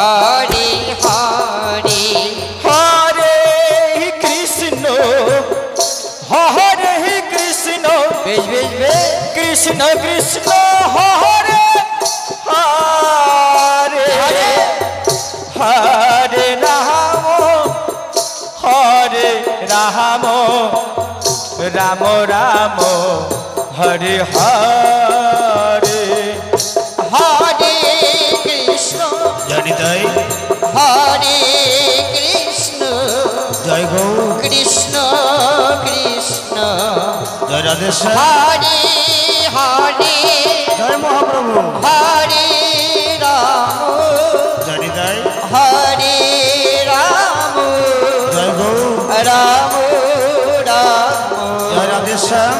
হরে হরে। হরে কৃষ্ণ হরে কৃষ্ণ। বেশ বেশ বেশ। কৃষ্ণ কৃষ্ণ হরে হরে। হরে। রাম হরে রাম। রাম রাম হরে হরে। জানি তাই। হরে কৃষ্ণ। জয় গৌ। কৃষ্ণ কৃষ্ণ। জয় রাধেশ্বর হরে হরে। জয় মহাপ্রভু। হরে রাম। জানি তাই। হরে রাম। জয় গৌ। রাম রাম। জয় রাধেশ্বর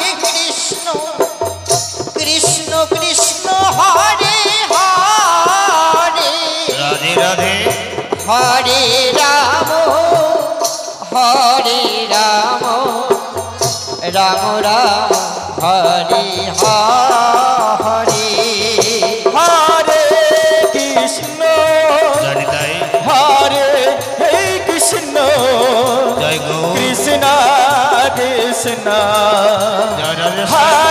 হরে হরে। রাধে রাধে। হরে রাম হরে রাম। রাম রাম হরে হরে। হরে কৃষ্ণ। হরে হে কৃষ্ণ। জয় গৌ। কৃষ্ণ কৃষ্ণ। হরে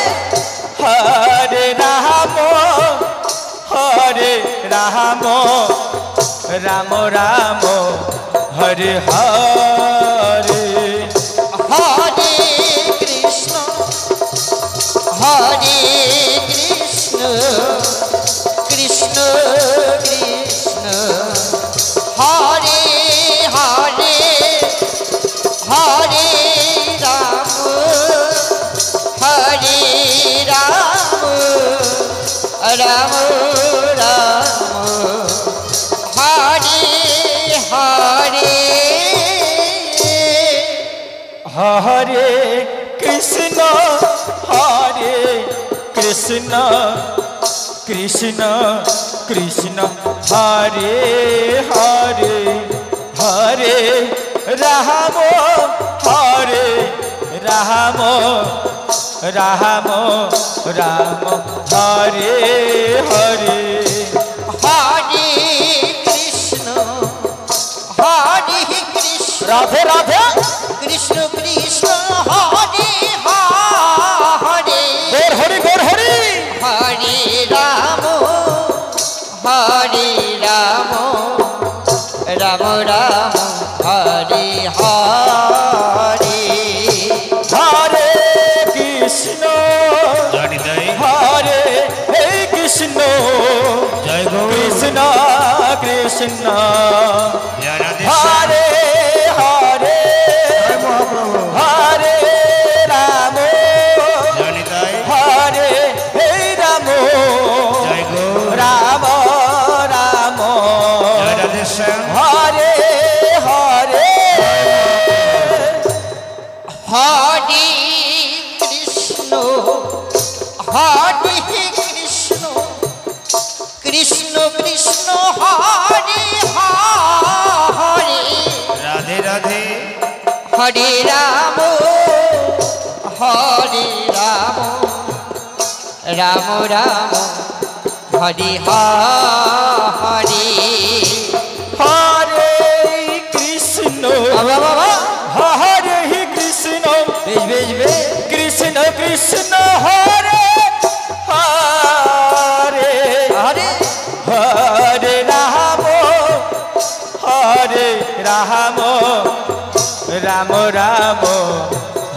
হরে রাম হরে রাম রাম রাম হরে হরে। হরে কৃষ্ণ হরে হরে কৃষ্ণ হরে কৃষ্ণ কৃষ্ণ কৃষ্ণ হরে হরে হরে রাম হরে রাম রাম রাম হরে হরে হরে কৃষ্ণ হরে কৃষ্ণ রাধে রাধে কৃষ্ণ কৃষ্ণ কৃষ্ণ হরে হরে হরে রাম। হরে হে রাম। রাম রাম। হরে হরে। হরে কৃষ্ণ হরে হরে রাম হরে রাম রাম রাম হরে হরে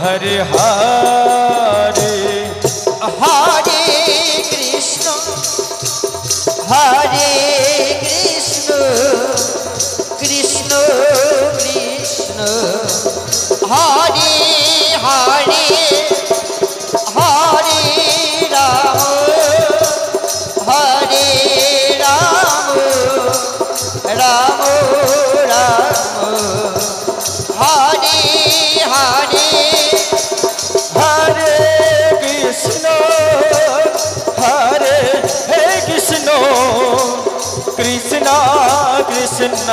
হরে হরে কৃষ্ণ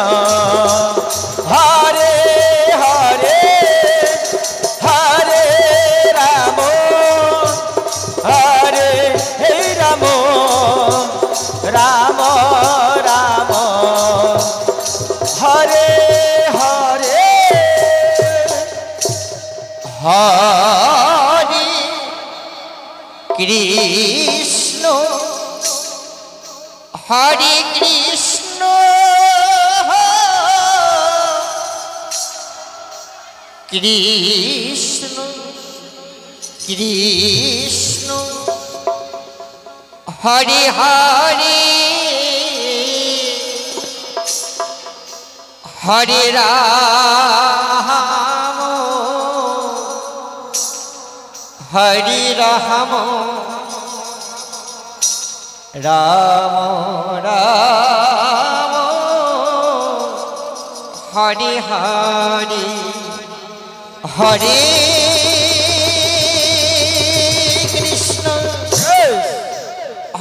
হরে হরে হরে রাম হরি রাম রাম রাম হরি হরি হরে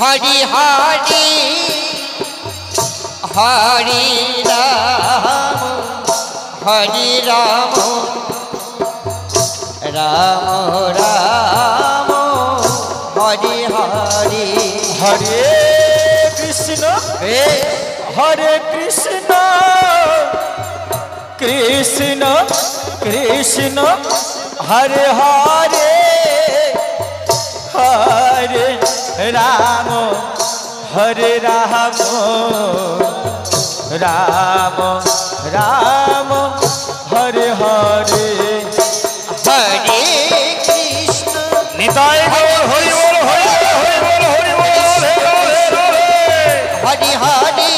হরে হরে হরে রাম হরে রাম রাম রাম হরে হরে। হরে কৃষ্ণ হে হরে কৃষ্ণ কৃষ্ণ কৃষ্ণ হরে হরে হরে রাম হরে রাম রাম রাম হরে হরে হরে কৃষ্ণ নিতাই গৌর হরি বল হরি বল হরি বল হরি বল। হরে হরে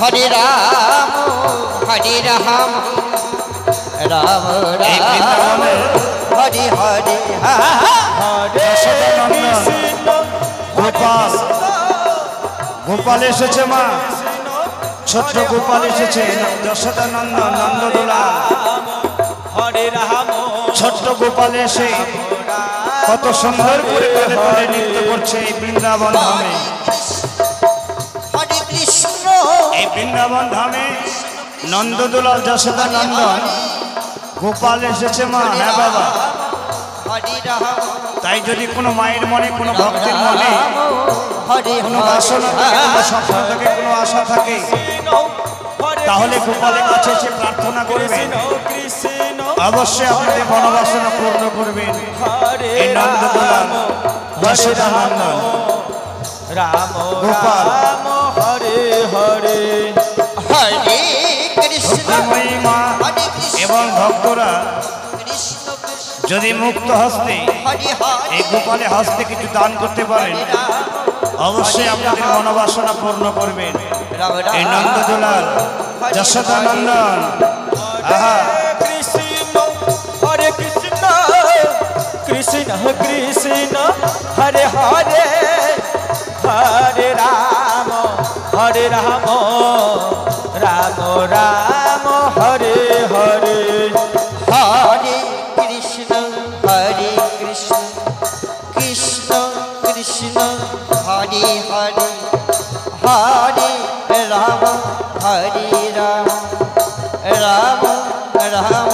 হরে রাম হরে রাম রাম রাম হরে হরে হা, গোপাল। গোপাল এসেছে মা। ছোট্ট গোপাল এসেছে। নন্দ নন্দদোলা ছোট্ট গোপাল এসে কত সুন্দর করে কোলে নৃত্য করছে এই বৃন্দাবন ধামে। এই বৃন্দাবন ধামে নন্দদোলাল যশোদা নন্দন গোপাল এসেছে মা। হ্যাঁ বাবা। তাই যদি কোনো মায়ের মনে কোনো ভক্তের মনে হরে কোনো বাসনা থাকে কোনো স্বপ্ন থাকে কোনো আশা থাকে তাহলে গোপালের কাছে এসে প্রার্থনা করবেন। কৃষ্ণ অবশ্যই আপনাদের মনোবাসনা পূর্ণ করবেন। এই নন্দদোলাল যশোদা নন্দন রাম গোপাল। হরে হরে। হরে কৃষ্ণ। এবং ভক্তরা যদি মুক্ত হস্তে, এই গোপালে হস্তে কিছু দান করতে পারেন, অবশ্যই আপনাদের মনোবাসনা পূর্ণ করবেন। এই নন্দদোলাল যশোদা নন্দন হরে কৃষ্ণ কৃষ্ণ কৃষ্ণ, হরে হরে হরে রাম হরে রাম রাম রাম, হরে হরে হরে হরে রাম রাম রাম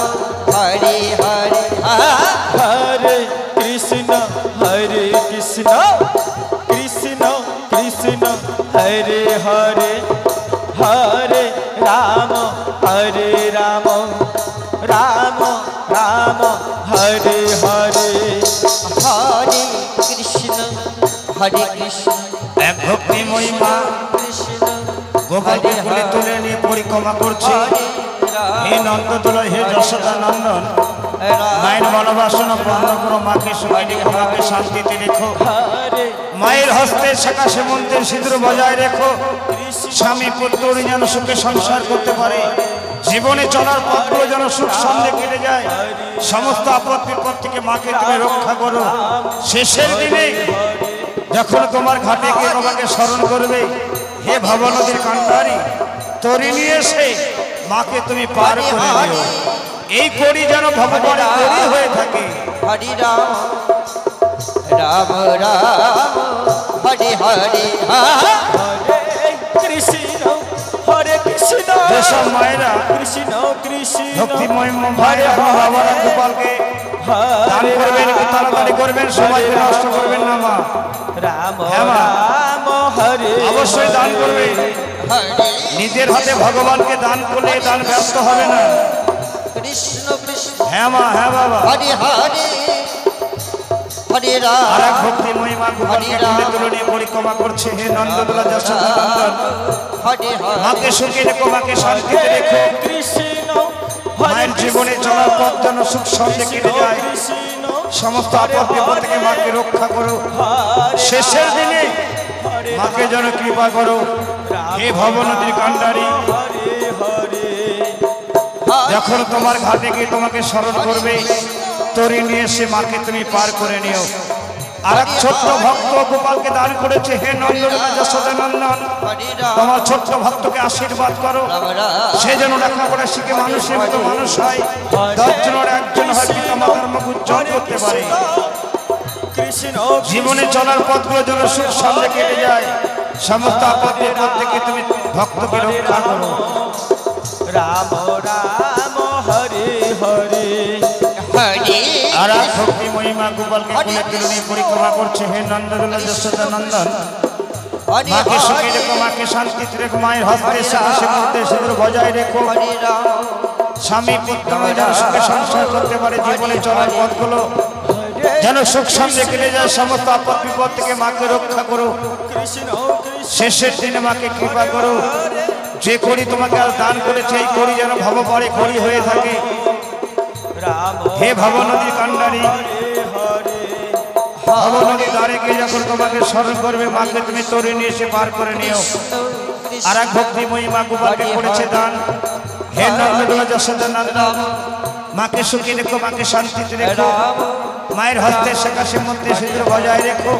হরে হরে হা- হরে কৃষ্ণ হরে কৃষ্ণ কৃষ্ণ কৃষ্ণ হরে হরে হরে রাম হরে রাম রাম রাম হরে হরে হরে কৃষ্ণ হরে কৃষ্ণ এক ভক্তিময়ী মা কৃষ্ণ গোপালকে কোলে তুলে নিয়ে পরিক্রমা করছে। হে নন্দদোলা হে যশোদা নন্দন মায়ের মনোবাসনা পূর্ণ মাকে সুখে রেখো মাকে শান্তিতে রেখো। মায়ের হস্তে সকাশে মন্ত্রের সিঁদুর বজায় রেখো। স্বামী পুত্র যেন সুখে সংসার করতে পারে। জীবনে চলার পথগুলো যেন সুখ সন্ধে কেটে যায়। সমস্ত আপদ বিপদ থেকে মাকে তুমি রক্ষা করো। শেষের দিনে যখন তোমার ঘাটে গিয়ে তোমাকে স্মরণ করবে হে ভব নদীর কান্ডারি তরি নিয়ে এসে মাকে তুমি পার করে দিও। এই করি যেন ভগবান করি হয়ে থাকে। হরে রাম রাম রাম হরে হরে হা- হরে কৃষ্ণ হরে কৃষ্ণ। যেসব মায়েরা কৃষ্ণ কৃষ্ণ। ভক্তিময় আমার বাবারা গোপালকে দান করবেন একটু তাড়াতাড়ি করবেন সময়কে নষ্ট করবেন না মা। রাম হ্যাঁ, মা। রাম হরে অবশ্যই দান করবে হরে নিজের হাতে ভগবানকে দান করলে দান ব্যস্ত হবে না। কৃষ্ণ কৃষ্ণ। হ্যাঁ মা হ্যাঁ বাবা। হরে হরে হরে আর এক রাম ভক্তিময়ী মা গোপালকে তুলে তুলে নিয়ে পরিক্রমা করছে হে নন্দদোলা যশোদা নন্দন মাকে সুখে রেখো মাকে শান্তিতে রেখো। পথ যেন সুখ সন্ধে কেটে যায়। সমস্ত আপদ বিপদ থেকে মাকে রক্ষা করো। শেষের দিনে মাকে যেন কৃপা করো। হে ভবনদীর কান্ডারি, যখন তোমার ঘাটে গিয়ে তোমাকে স্মরণ করবে, তরি নিয়ে সে মাকে তুমি পার করে নিও। আর এক ছোট্ট ভক্ত গোপালকে দান করেছে, হে নন্দন যশোদা নন্দন তোমার ছোট্ট ভক্তকে আশীর্বাদ করো। সে যেন লেখাপড়া শিখে মানুষের মতো মানুষ হয়। দশজনের একজন হয় পিতা মাতার মুখ উজ্জ্বল করতে পারে। জীবনে চলার পথগুলো যেন সুখ সঙ্গে কেটে যায়। সমস্ত আপদ বিপদ থেকে তুমি ভক্তকে রক্ষা করো। রাম রাম, হরে হরে। আর এক ভক্তি মহিমা গোপালকে কোলে তুলে নিয়ে পরিক্রমা করছে। হে নন্দদোল যশোদা নন্দন মাকে সুখে রেখো মাকে শান্তিতে রেখো মায়ের হস্তে সুখে সে মধ্যে সিঁদুর বজায় রেখো। স্বামী পুত্র যেন সুখে সংসার করতে পারে জীবনে চলার পথগুলো। যেন সুখ সঙ্গে কেটে যায় সমস্ত আপদ বিপদ থেকে মাকে রক্ষা করো। শেষের দিনে মাকে কৃপা করো। যে করি তোমাকে আর দান করেছে এই করি যেন ভবপরে করি হয়ে থাকে। হে ভবনদী কান্ডারি, ভবনদী দ্বারে গিয়ে যখন তোমাকে স্মরণ করবে, মাকে তুমি তরে নিয়ে এসে পার করে নিও। আর এক ভক্তি মহিমা গোপালকে করেছে দান। হে যশোদা মাকে সুখী রেখো, মাকে শান্তিতে রেখো। মায়ের হস্তে সকাশে মধ্যে সিঁদুর বজায় রেখো।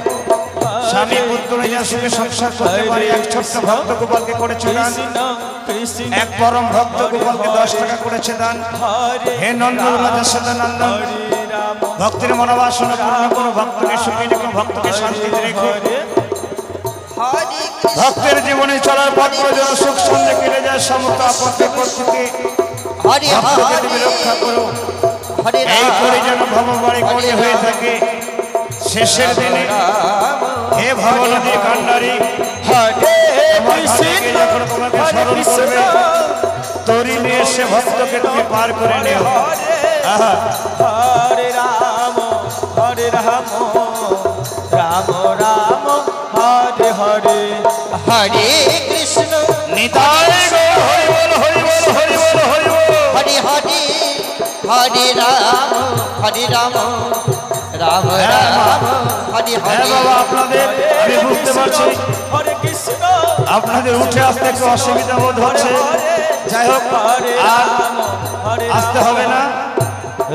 স্বামী পুত্র সুখে সংসার করতে পারে, এক ছোট্ট ভক্ত গোপালকে করেছে দান। এক পরম ভক্ত গোপালকে দশ টাকা করেছে দান। হে নন্দন হরে রাম। ভক্তের মনোবাসনা পূর্ণ করো ভক্তকে সুখী রেখো ভক্তকে শান্তিতে রেখো। ভক্তের জীবনে চলার পথ যেন সুখ সন্ধে কেটে যায় বিপদ থেকে হরে ভক্তকে তুমি রক্ষা করো। হরে এই করে যেন ভববাড়ি করি হয়ে থাকে। শেষের দিনে হে ভবনদী কান্ডারি হরে হরে তরি নিয়ে এসে ভক্তকে তুমি পার করে নিও। হরে রাম হরে রাম রাম রাম হরে হরে। হরে কৃষ্ণ। নিতাই গো হরি বল হরি বল হরি বল হরি বল। হরে হরে হরে রাম হরে রাম রাম রাম হরে হ্যাঁ হরে। বাবা আপনাদের আমি বুঝতে পারছি। হরে আপনাদের উঠে আসতে একটু অসুবিধা বোধ হচ্ছে। যাই হোক আর আসতে হবে না।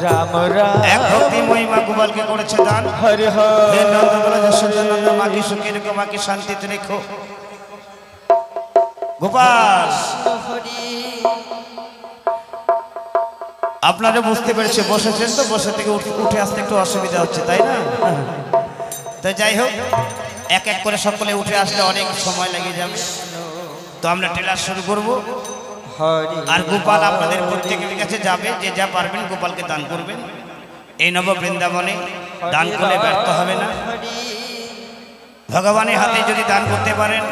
রাম রাম। এক ভক্তি মহিমা গোপালকে করেছে দান। হরে হরে যশোদানন্দ মাকে সুখে রেখো মাকে শান্তিতে রেখো। গোপাল আপনারা বুঝতে পেরেছে বসেছেন তো বসে থেকে উঠে- উঠে আসতে একটু অসুবিধা হচ্ছে তাই না? তো যাই হোক। এক এক করে সকলে উঠে আসলে অনেক সময় লেগে যাবে। তো আমরা ট্রেলার শুরু করব। আর গোপাল আপনাদের প্রত্যেকের কাছে যাবে যে যা পারবেন গোপালকে দান করবেন। এই নব বৃন্দাবনে দান করলে ব্যর্থ হবে না। ভগবানের হাতে যদি দান করতে পারেন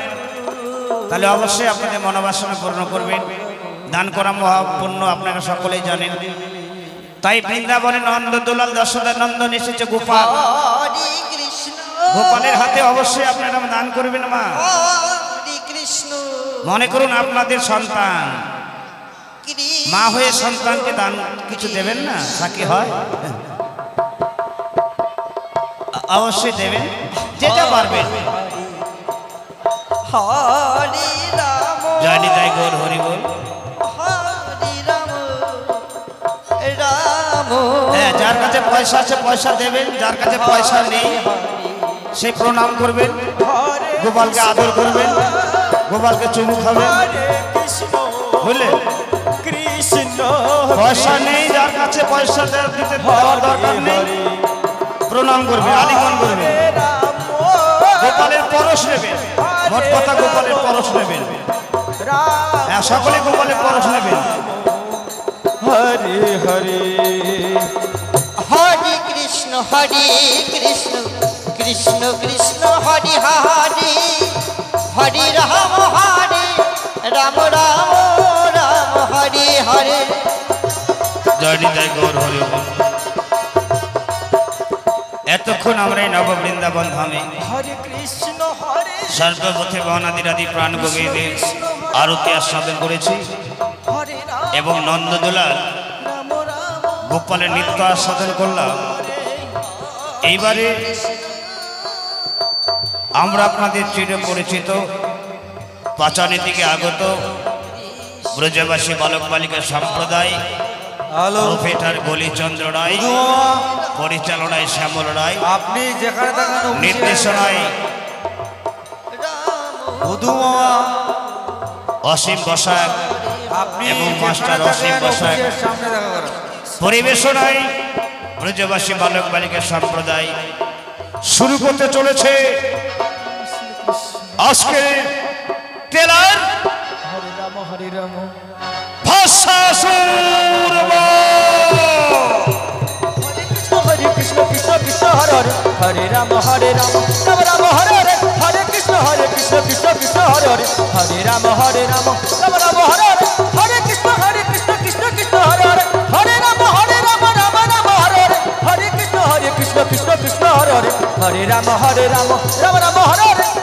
তাহলে অবশ্যই আপনাদের মনোবাসনা পূর্ণ করবেন। দান করা মহাপূর্ণ আপনারা সকলেই জানেন। তাই বৃন্দাবনে নন্দ দুলাল দশদা নন্দন এসেছে গোপাল। গোপালের হাতে অবশ্যই আপনারা দান করবেন মা। কৃষ্ণ। মনে করুন আপনাদের সন্তান। মা হয়ে সন্তানকে দান কিছু দেবেন না? নাকি হয়? অবশ্যই দেবেন। যেটা পারবেন। জয় নিতাই গৌর হরি বল। হ্যাঁ যার কাছে পয়সা আছে পয়সা দেবেন। যার কাছে পয়সা নেই সে প্রণাম করবেন গোপালকে আদর করবেন গোপালকে চুমু খাবেন। কৃষ্ণ বুঝলেন কৃষ্ণ পয়সা নেই যার কাছে পয়সা দিতে দেওয়ার দরকার নেই। প্রণাম করবে আলিঙ্গন করবে গোপালের পরশ নেবেন মোট কথা গোপালের পরশ নেবেন। হ্যাঁ সকলে গোপালের পরশ নেবেন। হরে হরে। হরে কৃষ্ণ হরে কৃষ্ণ। কৃষ্ণ কৃষ্ণ হরি হরে হরে রাম হরে রাম রাম রাম হরে হরে। জয় নিতাই গৌর হরি এতক্ষণ আমরা এই নববৃন্দাবন ধামে হরে কৃষ্ণ হরে সর্বপথে বহনাদিরাদি প্রাণ গোবিন্দে আরতি আস্বাদন করেছি। এবং নন্দদোলার গোপালের নৃত্য আস্বাদন করলাম। এইবারে আমরা আপনাদের চির পরিচিত। পাচানি থেকে আগত ব্রজবাসী বালক বালিকা সম্প্রদায় গলিচন্দ্র রায় পরিচালনায় শ্যামল রায় আপনি যেখানে নির্দেশনায় মধু অসীম বসাক এবং মাস্টার অসীম বসাক। পরিবেশনায় ব্রজবাসী বালক বালিকা সম্প্রদায় শুরু করতে চলেছে। আজকে টেলার হরে রাম হরে রাম ভাষাসুর হরে কৃষ্ণ কৃষ্ণ কৃষ্ণ, হরে হরে। হরে রাম হরে রাম রাম রাম, হরে হরে। হরে কৃষ্ণ হরে কৃষ্ণ কৃষ্ণ কৃষ্ণ, হরে হরে। হরে রাম হরে রাম রাম রাম, হরে হরে। হরে কৃষ্ণ হরে কৃষ্ণ কৃষ্ণ কৃষ্ণ, হরে হরে। হরে রাম হরে রাম রাম রাম, হরে হরে। হরে কৃষ্ণ হরে কৃষ্ণ কৃষ্ণ কৃষ্ণ, হরে হরে। হরে রাম হরে রাম রাম রাম, হরে হরে।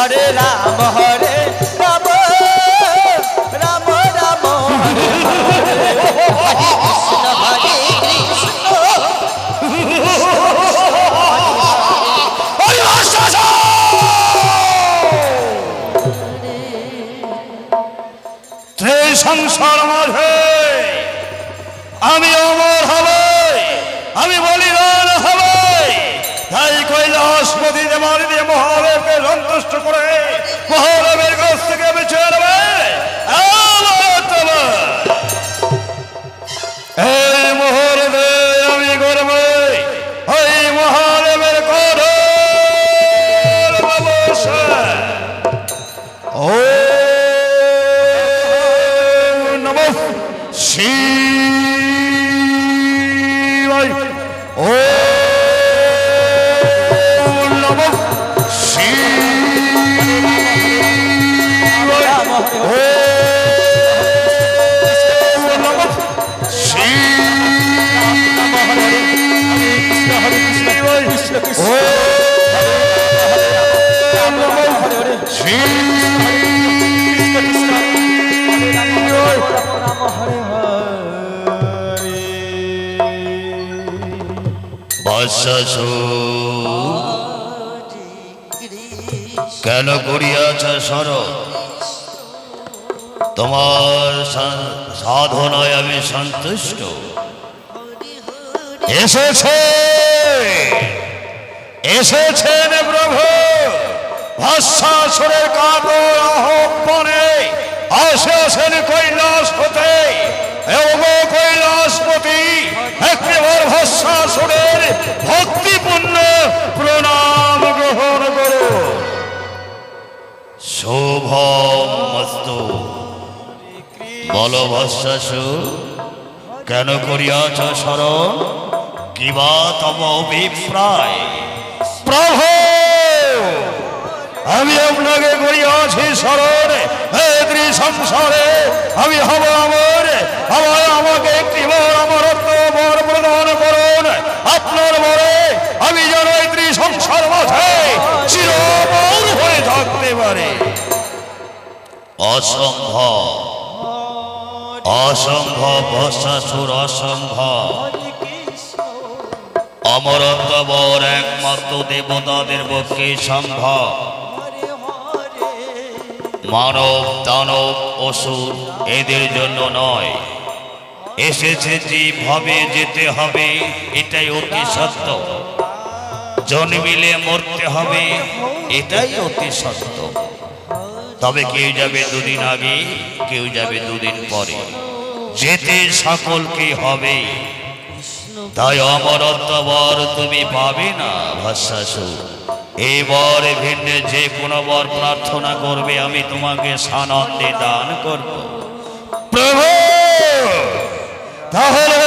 हरे राम हरे সাধনায় আমি সন্তুষ্ট। এসেছে! এসেছেন প্রভু! ভাষাসুরের কাতর আহ্বানে আসেছেন কৈলাস হতে কৈলাসপতি একবার ভাষাসুরের ভক্তিপূর্ণ প্রণাম গ্রহণ করো। শোভমস্তু বল বসু কেন করিয়াছ স্মরণ? কিবা তম অভিপ্রায়? প্রভু! আমি আপনাকে করিয়াছি স্মরণ। সংসারে আমি হব আমার। আমার আমাকে একটি অসম্ভব। অমরত্ব বর একমাত্র দেবতাদের পক্ষে সম্ভব। মানব, দানব, অসুর এদের জন্য নয়। এসেছে যেভাবে যেতে হবে, এটাই অতি সত্য। জন্মিলে মরতে হবে, এটাই অতি সত্য। তবে কেউ যাবে দুদিন আগে, কেউ যাবে দুদিন পরে। যেতে সকলকে হবে? তাই অমরত্ব বর তুমি পাবে না ভাষাসু এই বর ভিন্ন যে কোনো বর প্রার্থনা করবে, আমি তোমাকে সানন্দে দান করব। প্রভু! তাহলে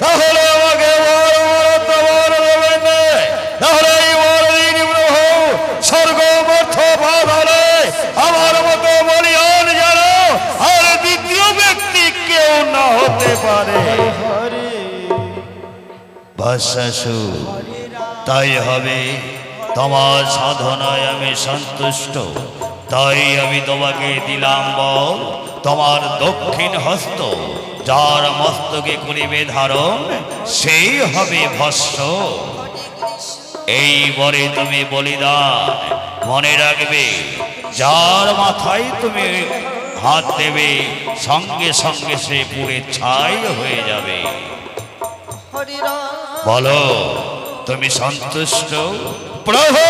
তাহলে আমাকে বর অমরত্ব বর দেবেন না। তাহলে এই বর দিন প্রভু স্বর্গ মর্থ পাতালে আমার মতো বলিয়ান যেন আর দ্বিতীয় ব্যক্তি কেউ না হতে পারে। ভাষাসু তাই হবে। তোমার সাধনায় আমি সন্তুষ্ট। তাই আমি তোমাকে দিলাম বল। তোমার দক্ষিণ হস্ত, যার মস্তকে করিবে ধারণ, সেই হবে ভস্য এই বরে তুমি বলিদান। মনে রাখবে, যার মাথায় তুমি হাত দেবে, সঙ্গে সঙ্গে সে পুড়ে ছাই হয়ে যাবে। বলো, তুমি সন্তুষ্ট? প্রভু!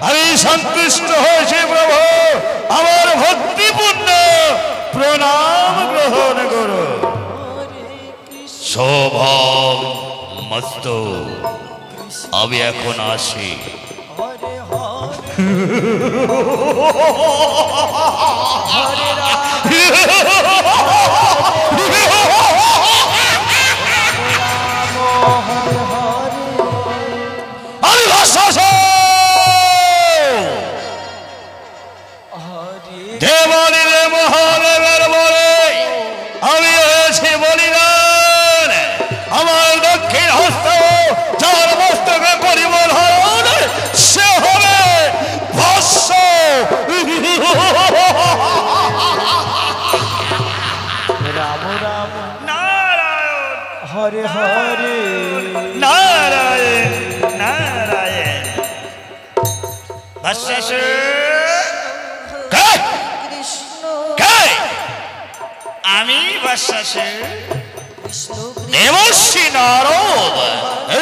আমি সন্তুষ্ট হয়েছি, প্রভু! আমার ভক্তিপূর্ণ প্রণাম গ্রহণ করো। স্বভাব মস্ত। আমি এখন আসি। আমি ভাষাস দেবশ্রী নারদ!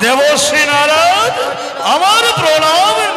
দেবশ্রী নারদ আমার প্রণাম